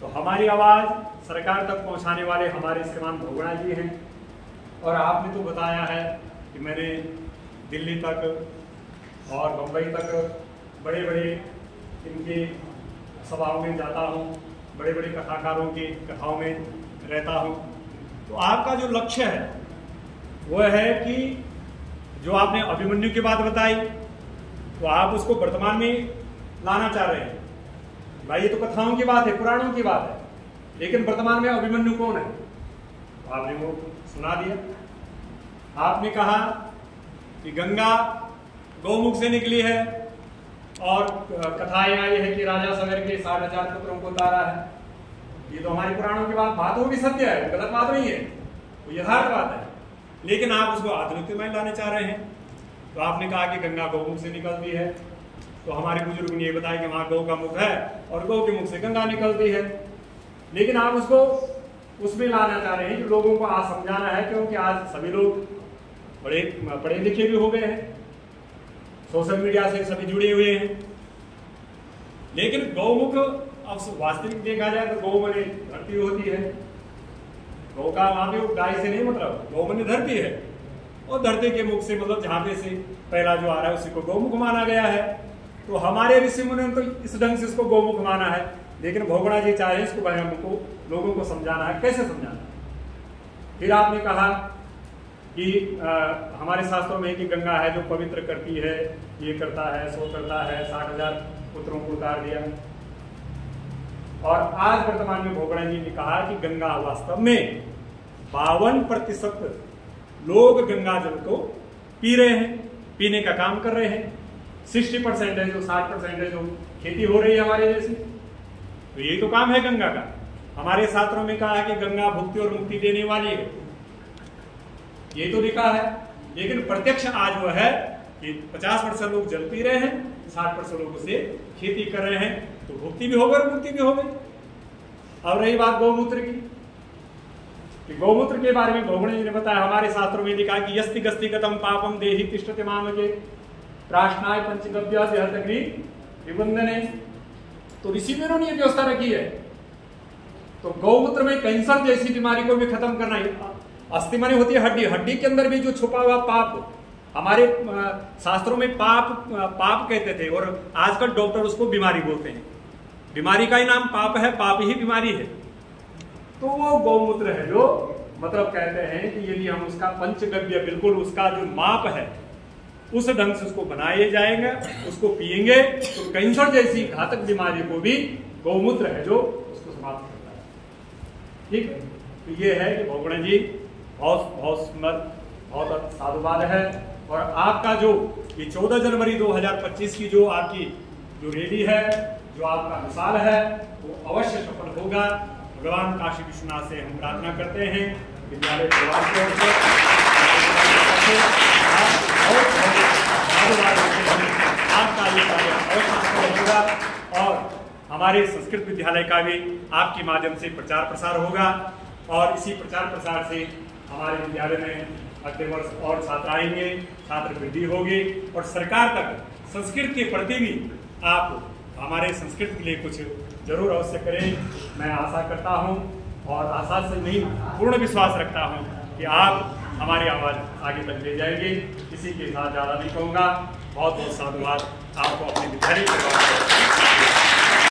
तो हमारी आवाज़ सरकार तक पहुँचाने वाले हमारे श्रीमान भोगड़ा जी हैं। और आपने तो बताया है कि मैंने दिल्ली तक और बम्बई तक बड़े बड़े इनके सभाओं में जाता हूँ, बड़े बड़े कथाकारों की कथाओं में रहता हूँ। तो आपका जो लक्ष्य है वह है कि जो आपने अभिमन्यु की बात बताई तो आप उसको वर्तमान में लाना चाह रहे हैं। भाई, ये तो कथाओं की बात है, पुराणों की बात है। लेकिन वर्तमान में अभिमन्यु कौन है? तो आपने वो सुना दिया। आपने कहा कि गंगा गौमुख से निकली है और कथाएँ आई है कि राजा सवेर के साठ हज़ार पुत्रों को उतारा है। ये तो हमारे पुराणों की बात बात भी सत्य है, गलत बात नहीं है, वो यथार्थ बात है। लेकिन आप उसको आधुनिक में लाने चाह रहे हैं। तो आपने कहा कि गंगा गौमुख से निकलती है। तो हमारे बुज़ुर्ग ने ये बताया कि वहाँ गौ का मुख है और गौ के मुख से गंगा निकलती है। लेकिन आप उसको उसमें लाना चाह रहे हैं जो लोगों को आज समझाना है, क्योंकि आज सभी लोग बड़े पढ़े लिखे भी हो गए हैं। सोशल मीडिया से सभी जुड़े हुए हैं। लेकिन गौमुख अब वास्तविक देखा जाए तो गौ मने धरती होती है। गौ का वहाँ पे गाय से नहीं मतलब गौ मने धरती है। और धरती के मुख से मतलब जहाँ पे से पहला जो आ रहा है, उसी को गौमुख माना गया है। तो हमारे ऋषि मुनि तो इस ढंग से इसको गौमुख माना है। लेकिन भोगड़ा जी चाह हैं इसको को लोगों को समझाना है। कैसे समझाना फिर आपने कहा कि आ, हमारे शास्त्रों में कि गंगा है जो पवित्र करती है ये करता है सो करता है साठ हज़ार पुत्रों को उतार दिया। और आज वर्तमान में भोगड़ा जी ने कहा कि गंगा वास्तव में बावन प्रतिशत लोग गंगा जल को पी रहे हैं पीने का काम कर रहे हैं। सिक्सटी परसेंट है जो, साठ परसेंट है जो खेती हो रही है हमारे जैसे। तो यही तो काम है गंगा का। हमारे शास्त्रों में कहा है कि गंगा भुक्ति और मुक्ति देने वाली है। ये तो लिखा है। लेकिन प्रत्यक्ष आज वो है कि 50 परसेंट लोग जल पी रहे हैं 60 परसेंट लोग उसे खेती कर रहे हैं। तो भुक्ति भी होगा और मुक्ति भी हो गई अब रही बात गौमूत्र की। कि गौमूत्र के बारे में भोगणे जी ने बताया, हमारे शास्त्रों में लिखा कि यस्ति गस्ति गतम पापम देही तिष्ठते के प्राशनाय पंचगव्य निबंधने तो ऋषि ने ये व्यवस्था रखी है। तो गौमूत्र में कैंसर जैसी बीमारी को भी खत्म करना है। अस्थि मानी होती है हड्डी। हड्डी के अंदर भी जो छुपा हुआ पाप, हमारे शास्त्रों में पाप पाप कहते थे और आजकल डॉक्टर उसको बीमारी बोलते हैं। बीमारी का ही नाम पाप है, पाप ही बीमारी है। तो वो गौमूत्र है जो मतलब कहते हैं कि यदि हम उसका पंचगव्य, बिल्कुल उसका जो माप है उस ढंग से उसको बनाए जाएँगे, उसको पिएँगे तो कैंसर जैसी घातक बीमारी को भी गौमूत्र है जो उसको समाप्त करता है। ठीक है? तो ये है कि भोगणे जी, बहुत बहुत सुंदर, बहुत साधुवाद है। और आपका जो, ये 14 जनवरी 2025 की जो आपकी, जो रैली है, जो आपका मिसाल है, वो अवश्य सफल होगा। भगवान काशी विश्वनाथ से हम प्रार्थना करते हैं। विद्यालय परिवार ओर से आपका ये कार्य अवश्य होगा और हमारे संस्कृत विद्यालय का भी आपके माध्यम से प्रचार प्रसार होगा और इसी प्रचार प्रसार से हमारे विद्यालय में अगले वर्ष और छात्र आएँगे, छात्र वृद्धि होगी और सरकार तक संस्कृत के प्रति भी आप हमारे संस्कृत के लिए कुछ ज़रूर अवश्य करें। मैं आशा करता हूँ और आशा से नहीं, पूर्ण विश्वास रखता हूँ कि आप हमारी आवाज़ आगे तक ले जाएँगे। इसी के साथ ज़्यादा नहीं कहूँगा। बहुत बहुत साधुवाद। आपको अपने विद्यालय